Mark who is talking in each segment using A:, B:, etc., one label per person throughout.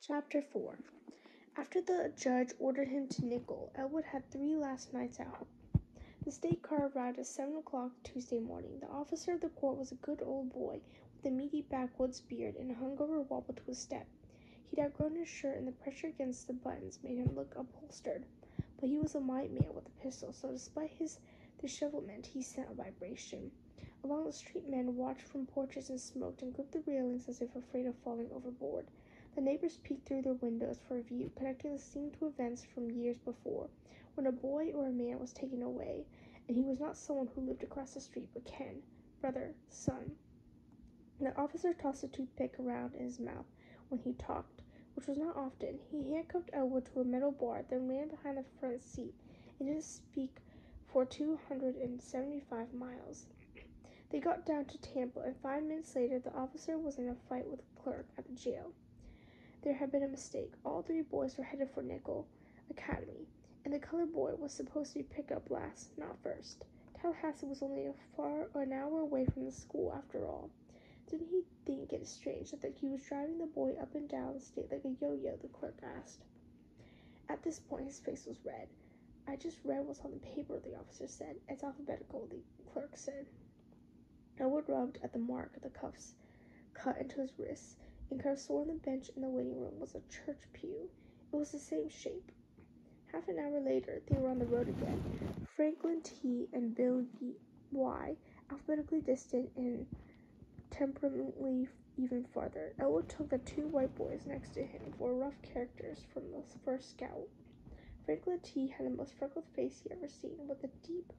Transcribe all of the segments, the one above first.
A: Chapter 4 After the judge ordered him to nickel, Elwood had three last nights out. The state car arrived at seven o'clock Tuesday morning. The officer of the court was a good old boy with a meaty backwoods beard and a hungover wobble to his step. He'd outgrown his shirt, and the pressure against the buttons made him look upholstered. But he was a white man with a pistol, so despite his dishevelment, he sent a vibration. Along the street, men watched from porches and smoked and gripped the railings as if afraid of falling overboard. The neighbors peeked through their windows for a view, connecting the scene to events from years before, when a boy or a man was taken away, and he was not someone who lived across the street, but Ken, brother, son. The officer tossed a toothpick around in his mouth when he talked, which was not often. He handcuffed Elwood to a metal bar, then ran behind the front seat and didn't speak for two hundred and seventy-five miles. They got down to Tampa, and five minutes later, the officer was in a fight with a clerk at the jail. There had been a mistake. All three boys were headed for Nickel Academy, and the colored boy was supposed to be picked up last, not first. Tallahassee was only a far an hour away from the school after all. Didn't he think it strange that he was driving the boy up and down the state like a yo-yo? The clerk asked. At this point, his face was red. I just read what's on the paper, the officer said. It's alphabetical, the clerk said. Elwood rubbed at the mark of the cuffs cut into his wrists and could have sworn the bench in the waiting room was a church pew. It was the same shape. Half an hour later, they were on the road again. Franklin T. and Bill Y. alphabetically distant and temperamentally even farther. Elwood took the two white boys next to him for rough characters from the first scout. Franklin T. had the most freckled face he ever seen, with a deep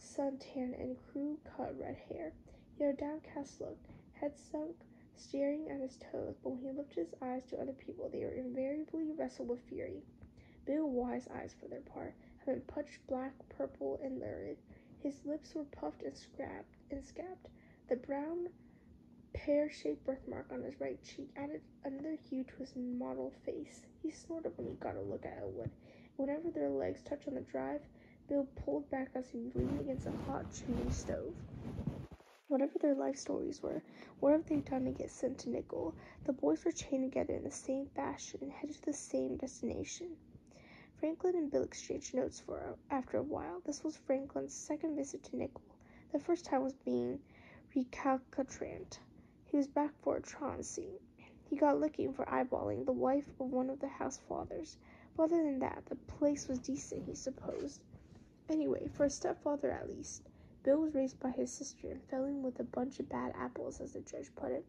A: suntan and crew-cut red hair. He had a downcast look, head sunk staring at his toes, but when he lifted his eyes to other people, they were invariably wrestled with fury. Bill Y's eyes, for their part, had been punched black, purple, and lurid. His lips were puffed and scrapped and scabbed. The brown, pear-shaped birthmark on his right cheek added another hue to his mottled face. He snorted when he got a look at Elwood. Whenever their legs touched on the drive, Bill pulled back as he was leaning against a hot chimney stove. Whatever their life stories were, whatever they'd done to get sent to Nickel, the boys were chained together in the same fashion and headed to the same destination. Franklin and Bill exchanged notes for after a while. This was Franklin's second visit to Nickel. The first time was being recalcitrant. He was back for a truancy. He got looking for eyeballing the wife of one of the house fathers. But other than that, the place was decent, he supposed. Anyway, for a stepfather at least. Bill was raised by his sister and fell in with a bunch of bad apples, as the judge put it.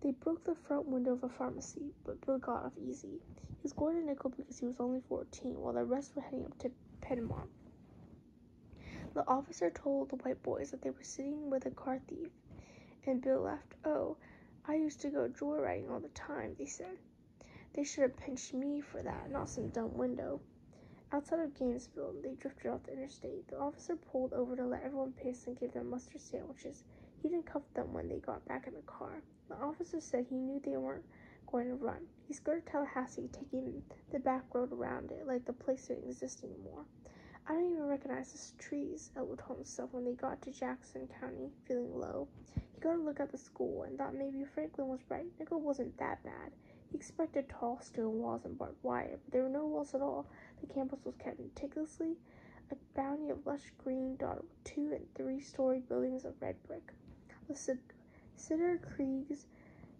A: They broke the front window of a pharmacy, but Bill got off easy. He was going to nickel because he was only 14, while the rest were heading up to Piedmont. The officer told the white boys that they were sitting with a car thief, and Bill laughed. Oh, I used to go joyriding all the time, they said. They should have pinched me for that, not some dumb window. Outside of Gainesville, they drifted off the interstate. The officer pulled over to let everyone pass and gave them mustard sandwiches. He didn't cuff them when they got back in the car. The officer said he knew they weren't going to run. He skirted Tallahassee, taking the back road around it, like the place didn't exist anymore. I don't even recognize the trees, Elwood told himself when they got to Jackson County, feeling low. He got a look at the school and thought maybe Franklin was right. Nickel wasn't that bad. He expected tall stone walls and barbed wire, but there were no walls at all. The campus was kept meticulously, a bounty of lush green dotted with two and three story buildings of red brick, with cedar creeks,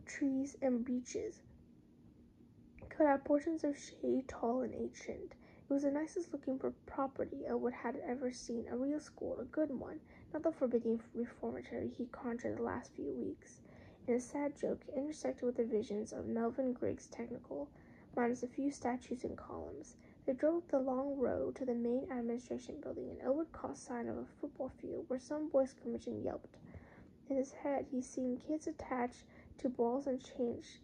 A: trees, and beeches cut out portions of shade tall and ancient. It was the nicest looking property Elwood had ever seen, a real school, a good one, not the forbidding reformatory he conjured the last few weeks. In a sad joke, intersected with the visions of Melvin Griggs Technical, minus a few statues and columns. They drove up the long road to the main administration building, and Elwood caught sign of a football field where some boy scrimmaging yelped. In his head, he seen kids attached to balls and change,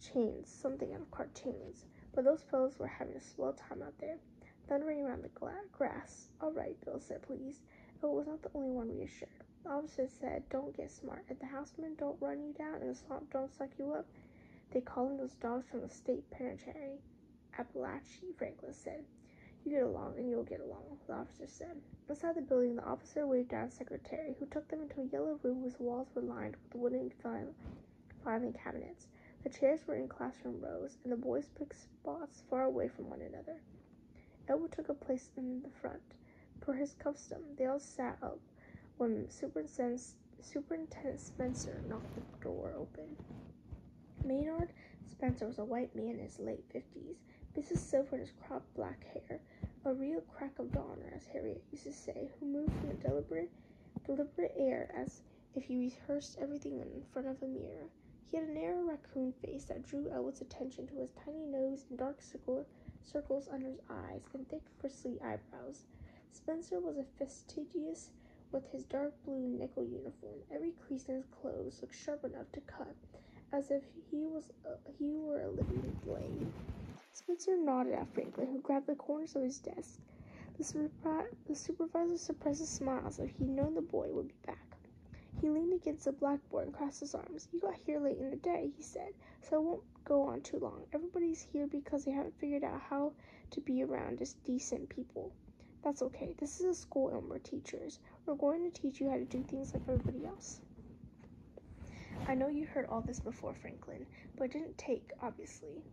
A: chains, something out of cartoons. But those fellows were having a swell time out there, thundering around the gla- grass. All right, Bill said, please. Elwood was not the only one reassured. The officer said, don't get smart. If the housemen don't run you down and the swamp don't suck you up, they call in those dogs from the state penitentiary. Apalachee, Franklin said. You get along and you'll get along, the officer said. Inside the building, the officer waved down a secretary, who took them into a yellow room whose walls were lined with wooden filing cabinets. The chairs were in classroom rows, and the boys picked spots far away from one another. Elwood took a place in the front. Per his custom, they all sat up when Superintendent, Superintendent Spencer knocked the door open. Maynard Spencer was a white man in his late fifties, Mrs. Silver in cropped black hair, a real crack of dawn, as Harriet used to say, who moved with a deliberate, deliberate air as if he rehearsed everything in front of a mirror. He had a narrow raccoon face that drew Elwood's attention to his tiny nose and dark circle, circles under his eyes and thick bristly eyebrows. Spencer was a fastidious with his dark blue nickel uniform. Every crease in his clothes looked sharp enough to cut, as if he was a, he were a living blade. Spencer nodded at Franklin, who grabbed the corners of his desk. The, surpri- the supervisor suppressed a smile as if he'd known the boy would be back. He leaned against the blackboard and crossed his arms. You got here late in the day, he said, so I won't go on too long. Everybody's here because they haven't figured out how to be around just decent people. That's okay. This is a school and we're teachers. We're going to teach you how to do things like everybody else. I know you heard all this before, Franklin, but it didn't take, obviously.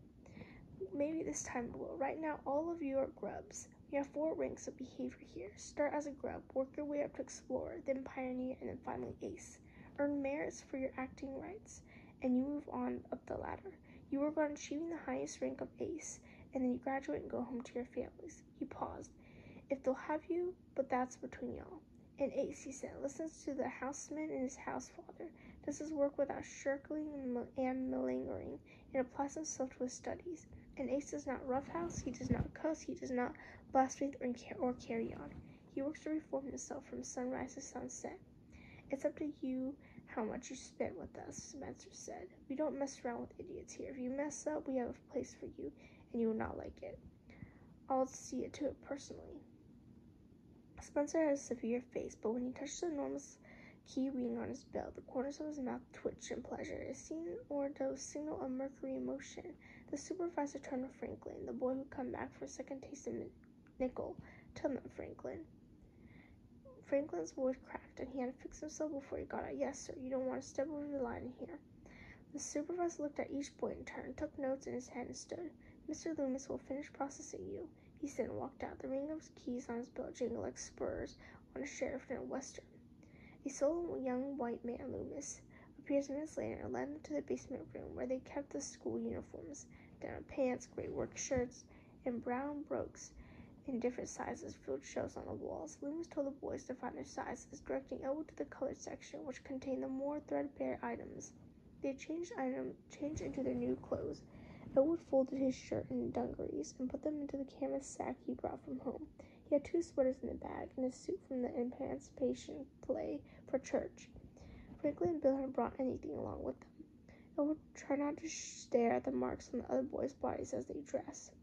A: Maybe this time it will. Right now, all of you are grubs. We have four ranks of behavior here. Start as a grub, work your way up to explorer, then pioneer, and then finally ace. Earn merits for your acting rights, and you move on up the ladder. You work on achieving the highest rank of ace, and then you graduate and go home to your families. He paused. If they'll have you, but that's between y'all. And Ace, he said, listens to the houseman and his housefather, does his work without shirking and malingering, and applies himself to his studies. And Ace does not roughhouse, he does not cuss, he does not blaspheme or, or carry on. He works to reform himself from sunrise to sunset. It's up to you how much you spend with us, Spencer said. We don't mess around with idiots here. If you mess up, we have a place for you, and you will not like it. I'll see it to it personally. Spencer had a severe face, but when he touched the enormous key ring on his belt, the corners of his mouth twitched in pleasure. It seemed or to signal a mercury motion. The supervisor turned to Franklin, the boy who'd come back for a second taste of nickel. Tell them, Franklin. Franklin's voice cracked, and he had to fix himself before he got out. Yes, sir. You don't want to step over the line here. The supervisor looked at each boy in turn, took notes in his head, and stood. Mr. Loomis will finish processing you he said and walked out. The ring of keys on his belt jingled like spurs on a sheriff in a western. A solo young white man, Loomis, appears minutes later and led them to the basement room where they kept the school uniforms, down pants, gray work shirts, and brown brooks in different sizes filled shelves on the walls. Loomis told the boys to find their sizes, directing Elwood to the colored section, which contained the more threadbare items. They changed item changed into their new clothes Elwood folded his shirt and dungarees and put them into the canvas sack he brought from home. He had two sweaters in the bag and a suit from the emancipation play for church. Franklin and Bill hadn't brought anything along with them. Elwood tried not to stare at the marks on the other boys' bodies as they dressed.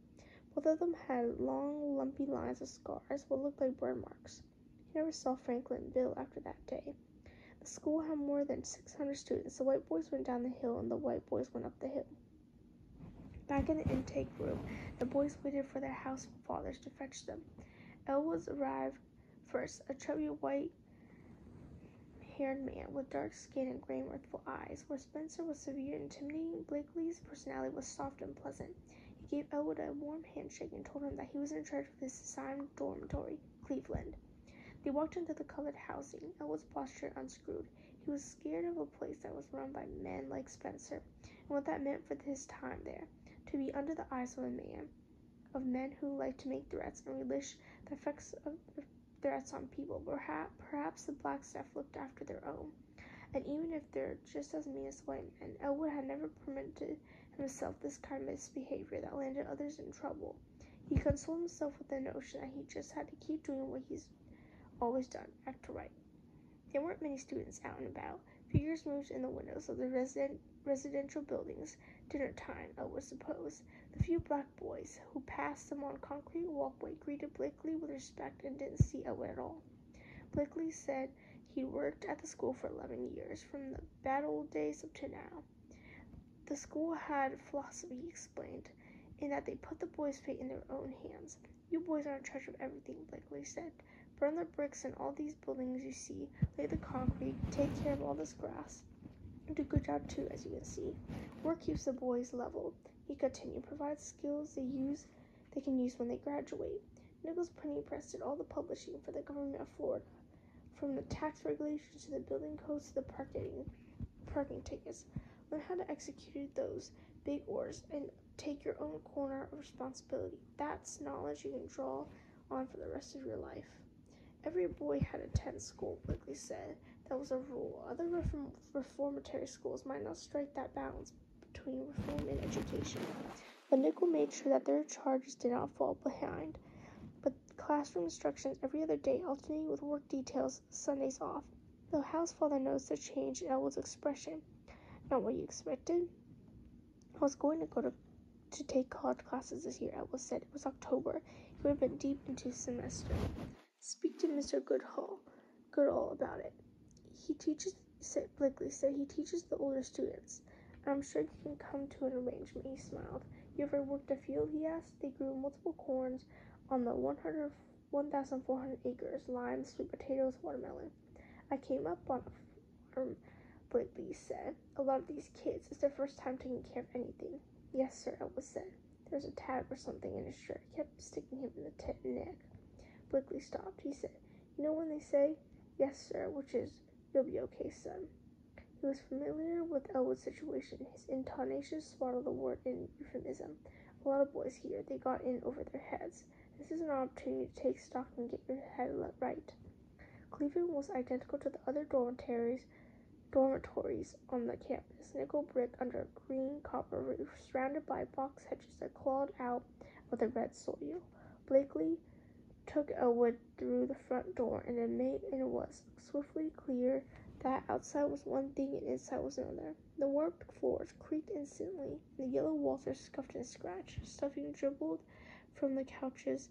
A: Both of them had long, lumpy lines of scars, what looked like burn marks. He never saw Franklin and Bill after that day. The school had more than 600 students. The white boys went down the hill and the white boys went up the hill. Back in the intake room, the boys waited for their house fathers to fetch them. Elwood arrived first, a chubby white haired man with dark skin and gray mirthful eyes. Where Spencer was severe and intimidating, Blakely's personality was soft and pleasant. He gave Elwood a warm handshake and told him that he was in charge of his assigned dormitory, Cleveland. They walked into the colored housing. Elwood's posture unscrewed. He was scared of a place that was run by men like Spencer, and what that meant for his time there to be under the eyes of a man, of men who like to make threats and relish the effects of threats on people. Perhaps, perhaps the black staff looked after their own. And even if they're just as mean as white men, Elwood had never permitted himself this kind of misbehavior that landed others in trouble. He consoled himself with the notion that he just had to keep doing what he's always done, act right. There weren't many students out and about. Figures moved in the windows of the resident, residential buildings, dinner time, I would suppose. The few black boys who passed them on concrete walkway greeted Blakely with respect and didn't see Elwood at all. Blakely said he'd worked at the school for 11 years, from the bad old days up to now. The school had philosophy, he explained, in that they put the boys' fate in their own hands. You boys are in charge of everything, Blakely said. Burn the bricks in all these buildings you see, lay the concrete, take care of all this grass. do a good job too, as you can see. Work keeps the boys level. He continued, provides skills they use they can use when they graduate. Nickel's Printing Press did all the publishing for the government of Florida, from the tax regulations to the building codes to the parking parking tickets. Learn how to execute those big orders and take your own corner of responsibility. That's knowledge you can draw on for the rest of your life. Every boy had a 10 school, Blakely said. That was a rule. Other reform- reformatory schools might not strike that balance between reform and education. But Nickel made sure that their charges did not fall behind. But classroom instructions every other day, alternating with work details, Sundays off. The housefather noticed the change in Elwood's expression. Not what you expected. I was going to go to to take college classes this year, Elwood said. It was October. He would have been deep into semester. Speak to Mr. Goodall, Goodall about it. He teaches, said Blakely said he teaches the older students. I'm sure you can come to an arrangement, he smiled. You ever worked a field, he asked. They grew multiple corns on the 100, 1,400 acres, limes, sweet potatoes, watermelon. I came up on a farm, Blakely said. A lot of these kids, it's their first time taking care of anything. Yes, sir, Elwood said. There was a tag or something in his shirt. Kept sticking him in the neck. Blakely stopped. He said, You know when they say, Yes, sir, which is, You'll be okay, son. He was familiar with Elwood's situation. His intonation swallowed the word in euphemism. A lot of boys here, they got in over their heads. This is an opportunity to take stock and get your head right. Cleveland was identical to the other dormitories dormitories on the campus, nickel brick under a green copper roof, surrounded by box hedges that clawed out of the red soil. Blakely took Elwood through the front door, and it made and it was swiftly clear that outside was one thing and inside was another. The warped floors creaked instantly, and the yellow walls were scuffed and scratched. Stuffing dribbled from the couches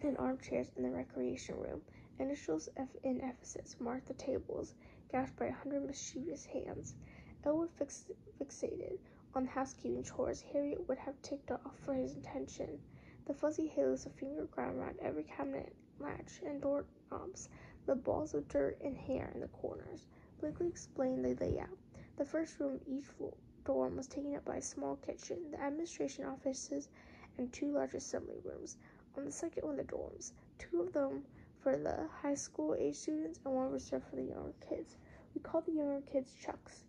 A: and armchairs in the recreation room. Initials F in Ephesus marked the tables, gashed by a hundred mischievous hands. Elwood fix- fixated on housekeeping chores Harriet would have ticked off for his attention. The fuzzy halos of finger ground around every cabinet latch and door knobs, the balls of dirt and hair in the corners. Blakely explained the layout. The first room of each dorm was taken up by a small kitchen, the administration offices, and two large assembly rooms. On the second one, the dorms, two of them for the high school age students and one reserved for the younger kids. We called the younger kids Chucks.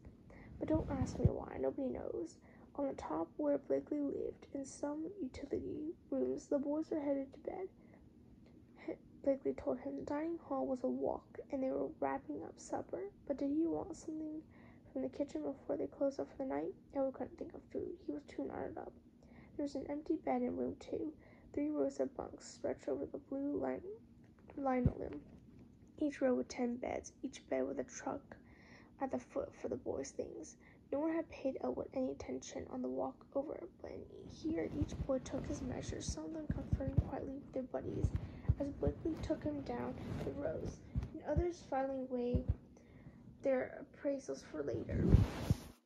A: But don't ask me why, nobody knows. On the top where Blakely lived, in some utility rooms, the boys were headed to bed. Blakely told him the dining hall was a walk and they were wrapping up supper. But did he want something from the kitchen before they closed up for the night? Elwood couldn't think of food. He was too knotted up. There was an empty bed in room two, three rows of bunks stretched over the blue linoleum. Each row with ten beds, each bed with a truck at the foot for the boys' things. No one had paid Elwood any attention on the walk over, but here each boy took his measures, some of them conferring quietly with their buddies as Blakely took him down the rows, and others filing away their appraisals for later.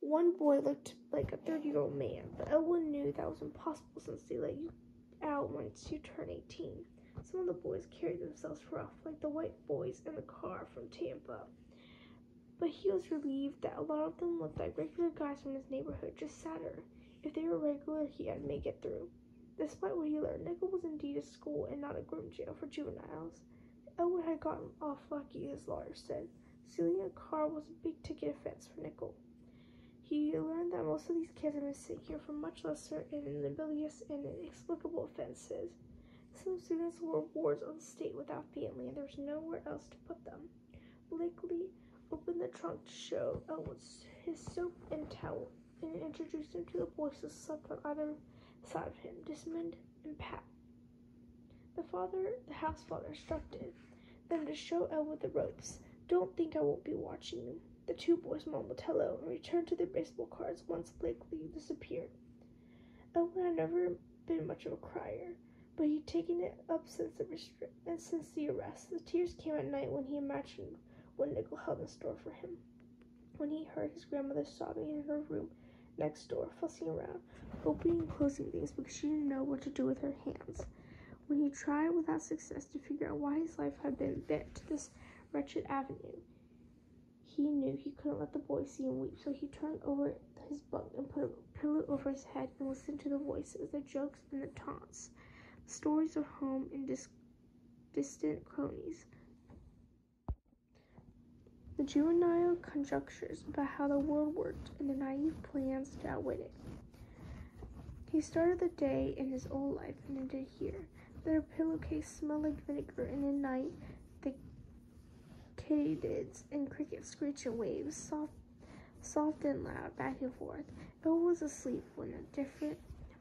A: One boy looked like a 30 year old man, but Elwood knew that was impossible since they let you out once you turn 18. Some of the boys carried themselves rough, like the white boys in the car from Tampa. But he was relieved that a lot of them looked like regular guys from his neighborhood, just sadder. If they were regular, he had make it through. Despite what he learned, Nickel was indeed a school and not a grim jail for juveniles. Elwood had gotten off lucky, his lawyer said. Stealing a car was a big ticket offense for Nickel. He learned that most of these kids had been sent here for much lesser and innobilious and inexplicable offenses. Some students were wards of the state without family, and there was nowhere else to put them. Blakely opened the trunk to show Elwood his soap and towel and introduced him to the boys who slept on either side of him, Desmond and Pat. The father, the house father, instructed them to show Elwood the ropes. Don't think I won't be watching you. The two boys mumbled hello and returned to their baseball cards once Blakely disappeared. Elwood had never been much of a crier, but he'd taken it up since the and since the arrest. The tears came at night when he imagined what Nickel held in store for him. When he heard his grandmother sobbing in her room next door, fussing around, opening and closing things because she didn't know what to do with her hands. When he tried without success to figure out why his life had been bent to this wretched avenue, he knew he couldn't let the boy see him weep, so he turned over his bunk and put a pillow over his head and listened to the voices, the jokes, and the taunts, the stories of home and dis- distant cronies, the juvenile conjectures about how the world worked, and the naive plans to outwit it. He started the day in his old life and ended here. Their pillowcase smelled like vinegar, and at night the katydids and crickets screeched in waves, soft, soft and loud, back and forth. Bill was asleep when a different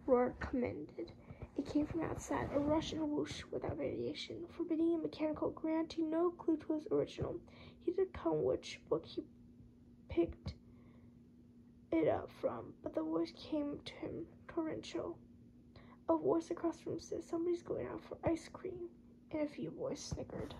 A: roar commanded. It came from outside, a rush and a whoosh without variation, forbidding a mechanical, granting no clue to his original. He did come which book he picked it up from, but the voice came to him torrential. A voice across the room said, Somebody's going out for ice cream, and a few boys snickered.